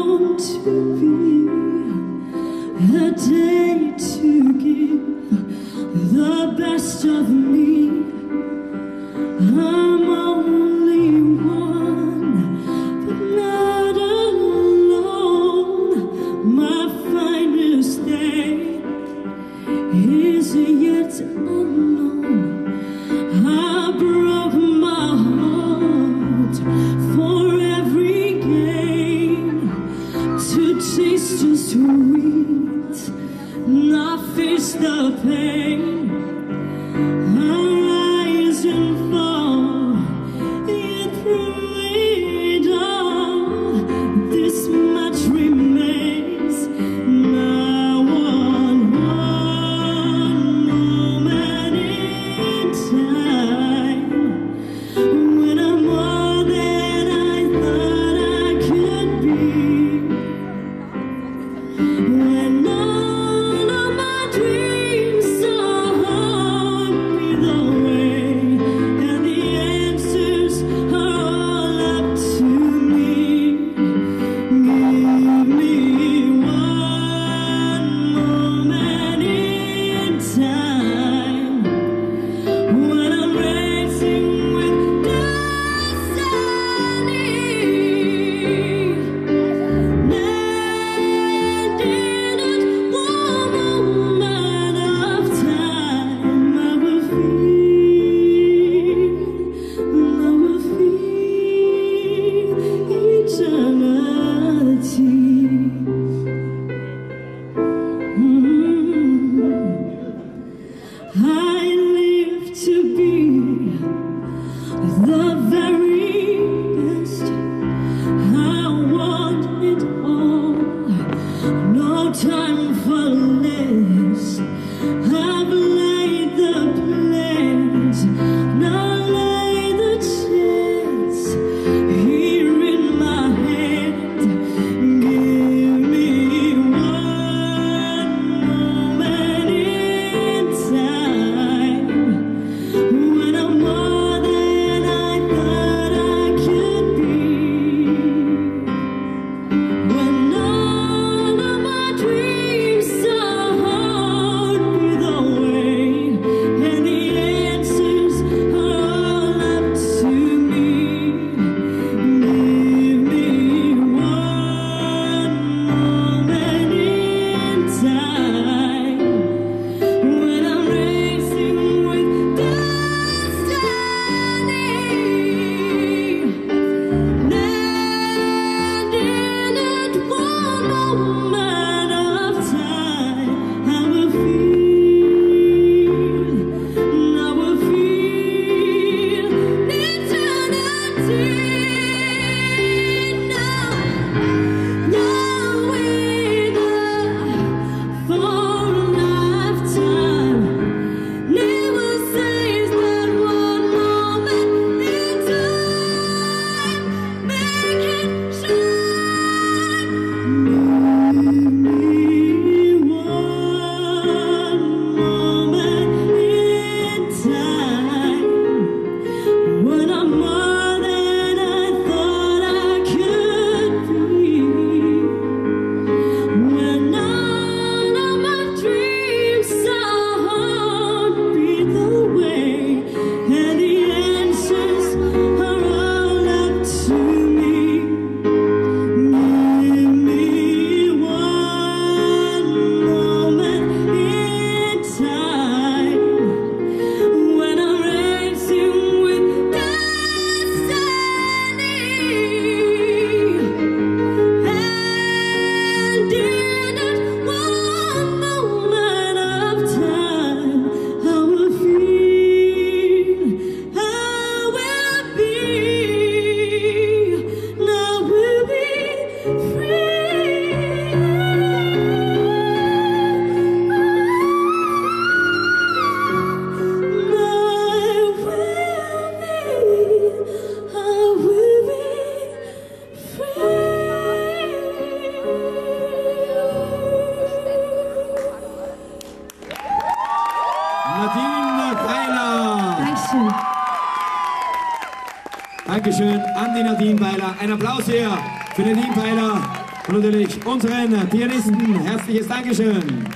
want to be the day to give the best of me. I'm only one, but not alone. My finest day is yet unknown. to taste just to not face the pain. to be the very best. I want it all, no time for less. I've Dankeschön an die Nadine Weiler. Ein Applaus hier für Nadine Weiler und natürlich unseren Pianisten. Herzliches Dankeschön.